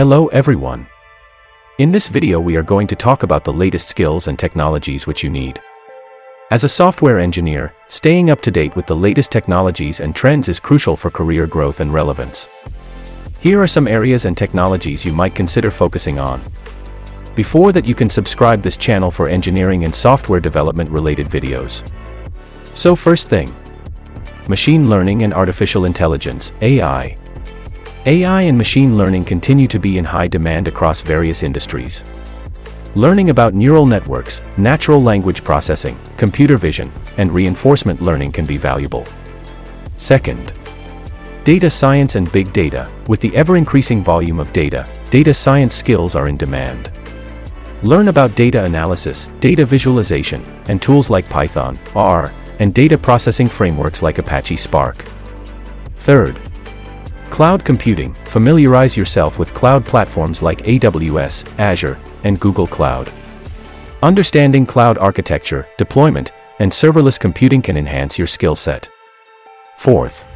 Hello everyone. In this video we are going to talk about the latest skills and technologies which you need. As a software engineer, staying up to date with the latest technologies and trends is crucial for career growth and relevance. Here are some areas and technologies you might consider focusing on. Before that you can subscribe this channel for engineering and software development related videos. So first thing. Machine Learning and Artificial Intelligence, AI. AI and machine learning continue to be in high demand across various industries. Learning about neural networks, natural language processing, computer vision, and reinforcement learning can be valuable. Second, data science and big data. With the ever-increasing volume of data, data science skills are in demand. Learn about data analysis, data visualization, and tools like Python, R, and data processing frameworks like Apache Spark. Third, Cloud computing, familiarize yourself with cloud platforms like AWS, Azure, and Google Cloud. Understanding cloud architecture, deployment, and serverless computing can enhance your skill set. Fourth,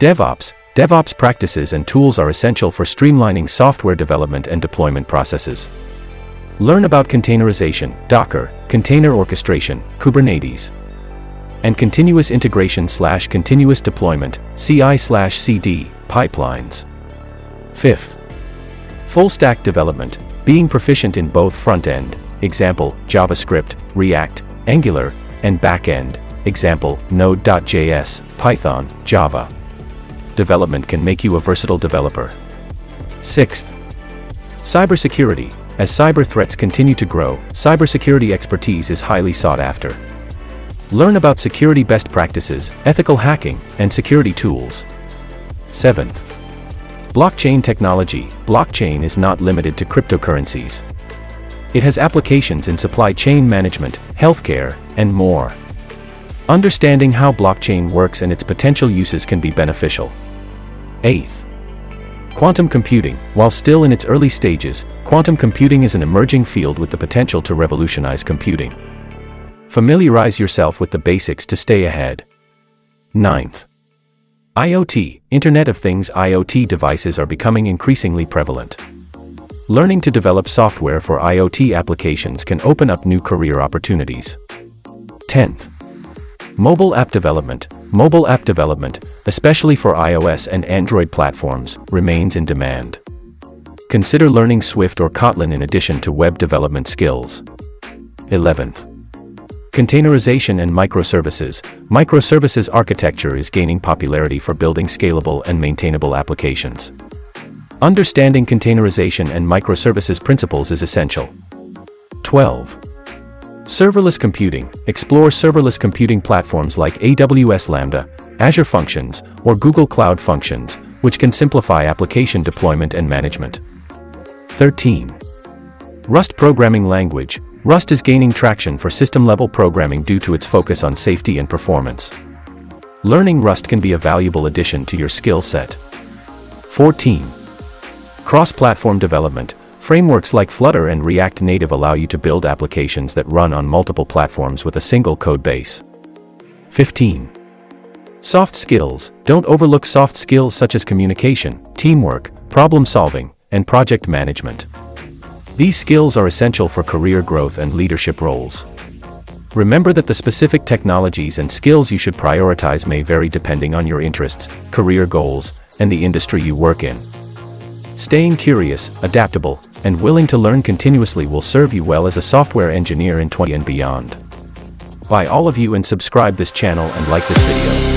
DevOps. DevOps practices and tools are essential for streamlining software development and deployment processes. Learn about containerization, Docker, container orchestration, Kubernetes, and continuous integration slash continuous deployment, CI slash CD, pipelines. Fifth, full stack development, being proficient in both front end, example, JavaScript, React, Angular, and back end, example, Node.js, Python, Java. Development can make you a versatile developer. Sixth, cybersecurity. As cyber threats continue to grow, cybersecurity expertise is highly sought after. Learn about security best practices, ethical hacking, and security tools. 7th. Blockchain technology. Blockchain is not limited to cryptocurrencies. It has applications in supply chain management, healthcare, and more. Understanding how blockchain works and its potential uses can be beneficial. 8th. Quantum computing. While still in its early stages, quantum computing is an emerging field with the potential to revolutionize computing. Familiarize yourself with the basics to stay ahead. 9th. IoT, Internet of Things IoT devices are becoming increasingly prevalent. Learning to develop software for IoT applications can open up new career opportunities. 10th. Mobile app development. Mobile app development, especially for iOS and Android platforms, remains in demand. Consider learning Swift or Kotlin in addition to web development skills. 11th. Containerization and microservices. Microservices architecture is gaining popularity for building scalable and maintainable applications. Understanding containerization and microservices principles is essential. 12. Serverless computing. Explore serverless computing platforms like AWS Lambda, Azure Functions, or Google Cloud Functions, which can simplify application deployment and management. 13. Rust programming language. Rust is gaining traction for system-level programming due to its focus on safety and performance. Learning Rust can be a valuable addition to your skill set. 14. Cross-platform development. Frameworks like Flutter and React Native allow you to build applications that run on multiple platforms with a single code base. 15. Soft skills. Don't overlook soft skills such as communication, teamwork, problem solving, and project management. These skills are essential for career growth and leadership roles. Remember that the specific technologies and skills you should prioritize may vary depending on your interests, career goals, and the industry you work in. Staying curious, adaptable, and willing to learn continuously will serve you well as a software engineer in 20 and beyond. Bye all of you and subscribe this channel and like this video.